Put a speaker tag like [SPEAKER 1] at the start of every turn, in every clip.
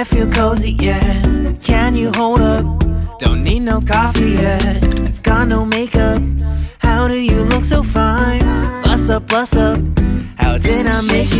[SPEAKER 1] I feel cozy, yeah. Can you hold up? Don't need no coffee yet. Got no makeup. How do you look so fine? Bust up, bust up. How did I make you?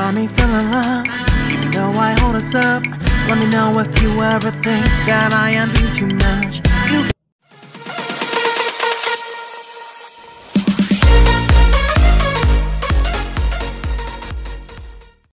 [SPEAKER 1] Got me feeling loved, even though I hold us up. Let me know if you ever think that I am being too much.